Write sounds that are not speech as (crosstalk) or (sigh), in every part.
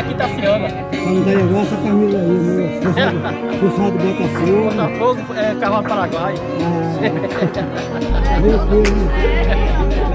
aqui, Tassiana. Só não vai levar essa camisa aí, meu. Funcionário do Botafogo. Botafogo, é, Carvalho Paraguai. Ah, meu (laughs)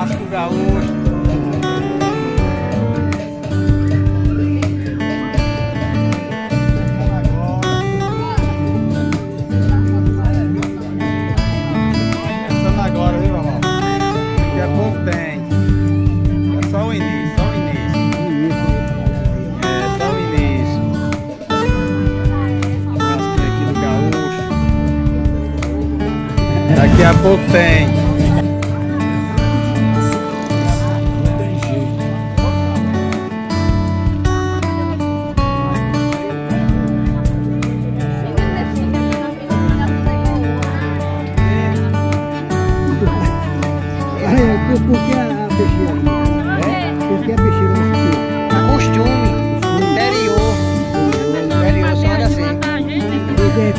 Acho que o gaúcho. Viu, irmão? Daqui a pouco tem.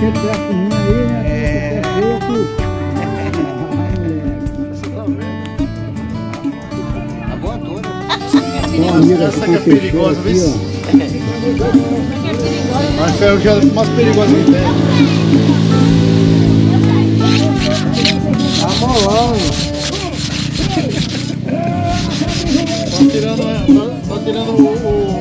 Com mim aí, né? É. Pouco. Tá toda. Uma que é perigosa, viu? ó. Mas foi a mais perigosa que tem. Tá molando. Só tirando, só, só tirando o, o, o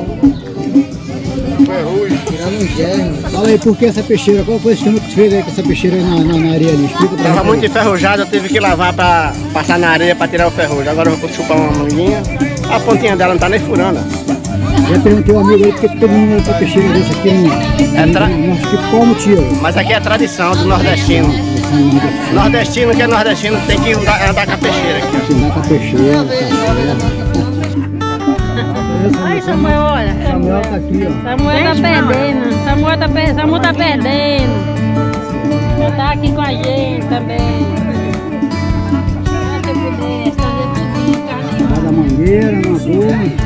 ferrugem. Tirando um germe. Fala aí, por que essa peixeira? Qual foi esse que você fez aí com essa peixeira aí na, na, na areia ali? Explica pra Tava muito aí. enferrujado, eu tive que lavar pra passar na areia pra tirar o ferrugem. Agora eu vou chupar uma manguinha. A pontinha dela não tá nem furando. Já perguntei ao amigo aí por que todo mundo essa peixeira desse aqui não. É tra- não- não- Qual o motivo? Mas aqui é tradição do nordestino. Nordestino que é nordestino tem que andar, andar com a peixeira aqui. Ensinar com a peixeira, tá certo. Aí, Samuel, olha. Samuel tá aqui, ó. Samuel tá perdendo. Samuel tá, per... Samuel tá perdendo. Já tá aqui com a gente também. Ah, se eu pudesse fazer tudinho, carne. Lá da mangueira, na rua.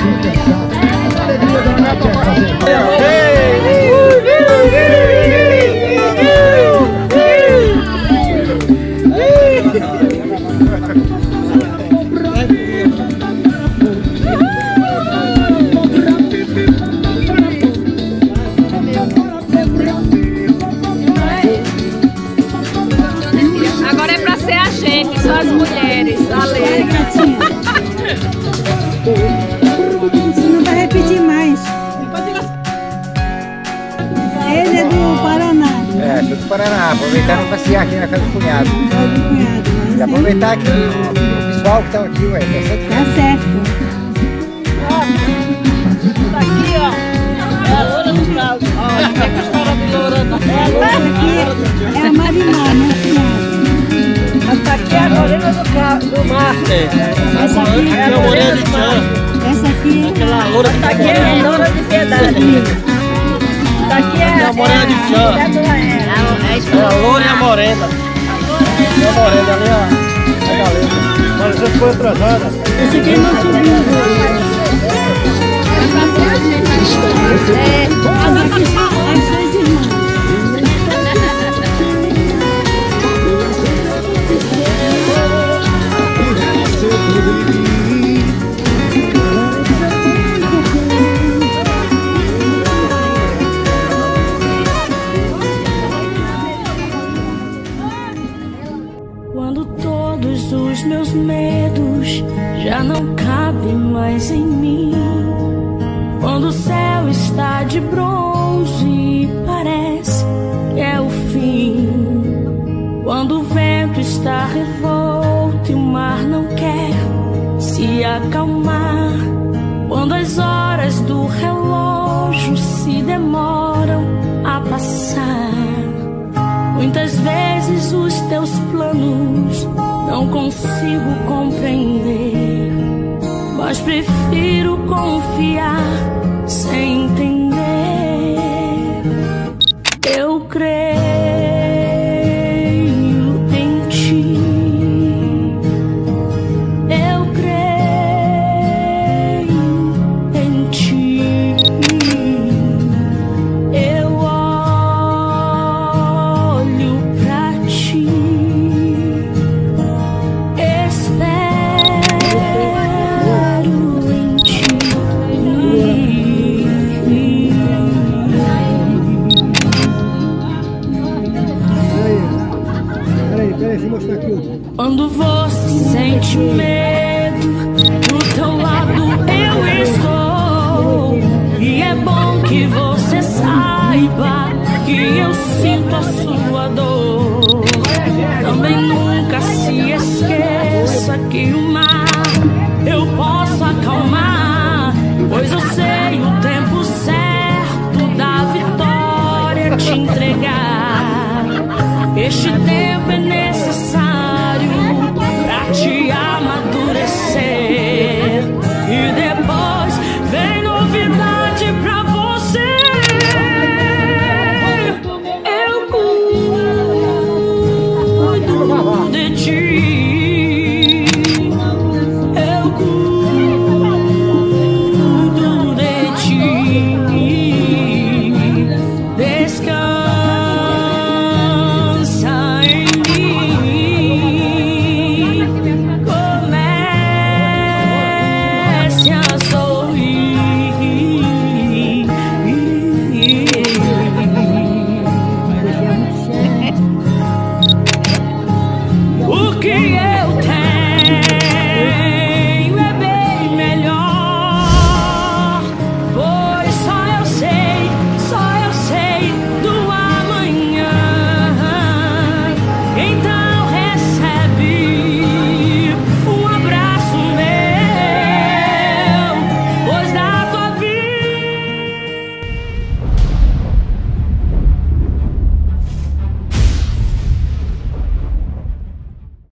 Agora é Ele é do Paraná. É, sou do Paraná, aproveitando para passear aqui na casa do cunhado. É do cunhado. E aproveitar que o pessoal que está aqui, ué, tá certo? Tá certo. Tá aqui, ó. É a loura do caldo. Olha, tem que história de loura. Essa aqui é a Marimar, né? Essa aqui é a morena do, do mar. Essa aqui É a morena de tchan. Essa aqui Aquela loura Essa aqui é a loura de piedade. Aqui é a morena de é do Laera. É a loura e a morena. É a morena ali, ó. A galera. Mas você ficou atrasada. Esse aqui é nosso meus medos já não cabem mais em mim. Quando o céu está de bronze parece que é o fim. Quando o vento está revolto e o mar não quer se acalmar. Quando as horas do relógio se demoram a passar. Muitas vezes os teus planos não consigo compreender, mas prefiro confiar a sua dor. Também nunca se esqueça que o mar eu posso acalmar. Pois eu sei o tempo certo da vitória te entregar. Este tempo you